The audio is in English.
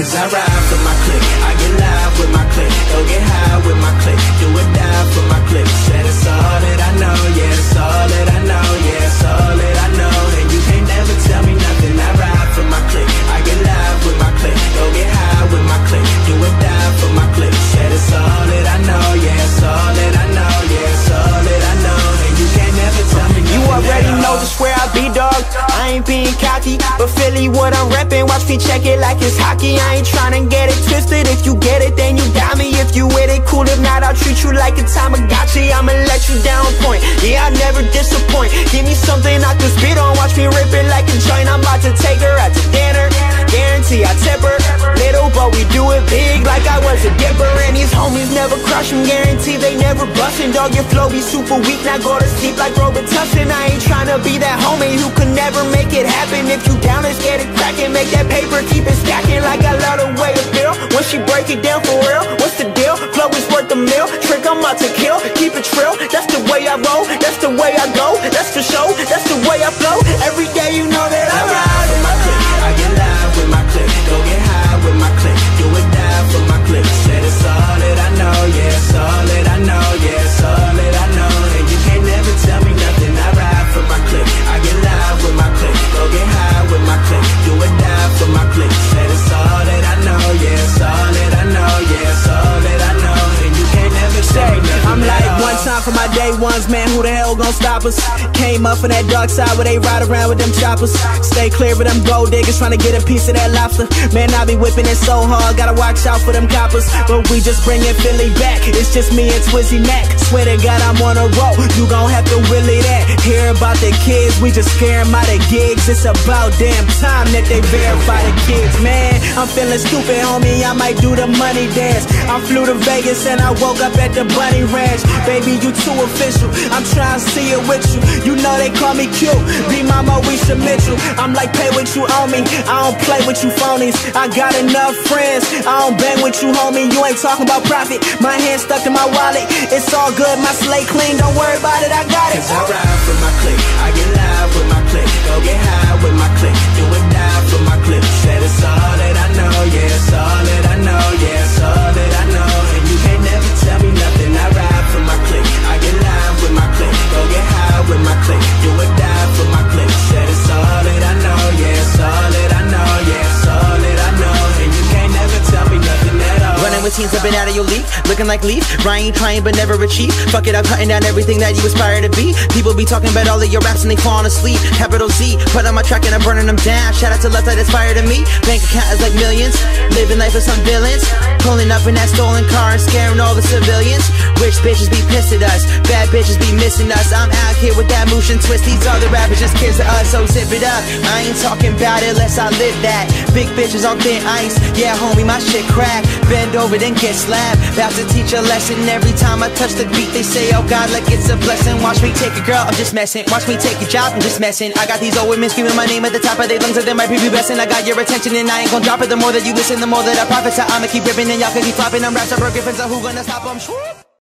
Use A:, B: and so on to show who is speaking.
A: Cause I ride for my click, I get live with
B: dog. I ain't being cocky, but Philly what I'm reppin'. Watch me check it like it's hockey. I ain't tryna get it twisted. If you get it, then you got me. If you with it, cool. If not, I'll treat you like a Tamagotchi. I'ma let you down point. Yeah, I never disappoint. Give me something was a dipper. And these homies never crush 'em. Guarantee they never bustin'. Dog, your flow be super weak. Now go to sleep like Robitussin. I ain't tryna be that homie who could never make it happen. If you down, let's get it crackin'. Make that paper, keep it stacking like I love the way it feel. Once she break it down for real, what's the deal? Flow is worth a meal. Trick, I'm out to kill. Keep it trill. That's the way I roll. That's the way I go. That's the show. That's the way I flow. Every day you know that I
A: I
B: day ones, man. Who the hell gon' stop us? Came up from that dark side where they ride around with them choppers. Stay clear of them gold diggers trying to get a piece of that lobster. Man, I be whipping it so hard, gotta watch out for them coppers. But we just bringin' Philly back. It's just me and Twizzy Mac. Swear to God, I'm on a roll. You gon' have to willy that. Hear about the kids, we just scare scare 'em out of gigs. It's about damn time that they verify the kids, man. I'm feeling stupid, homie. I might do the money dance. I flew to Vegas and I woke up at the Bunny Ranch. Baby, you too official. I'm trying to see it with you. You know they call me cute. Be my Moesha Mitchell. I'm like, pay what you owe me. I don't play with you phonies. I got enough friends. I don't bang with you, homie. You ain't talking about profit. My hand stuck in my wallet. It's all good. My slate clean. Don't worry about it. I got it.
A: Cause I ride for my click, with
C: teens up and out of your league, looking like leaf. Ryan trying but never achieve. Fuck it, I'm cutting down everything that you aspire to be. People be talking about all of your raps and they falling asleep. Capital Z, put on my track and I'm burning them down. Shout out to left that aspire to me. Bank account is like millions. Living life with some villains. Pulling up in that stolen car and scaring all the civilians. Rich bitches be pissed at us. Bad bitches be missing us. I'm out here with that motion twist. These other rappers just kids to us, so zip it up. I ain't talking about it unless I live that. Big bitches on thin ice. Yeah, homie, my shit crack. Bend over, then get slapped. About to teach a lesson every time I touch the beat. They say, oh God, like it's a blessing. Watch me take a girl, I'm just messing. Watch me take a job, I'm just messing. I got these old women screaming my name at the top of their lungs, and they might be besting. I got your attention, and I ain't gon' drop it. The more that you listen, the more that I profit. So I'ma keep ripping, and y'all can keep flopping. I'm raps, broken, friends, so who gonna stop them?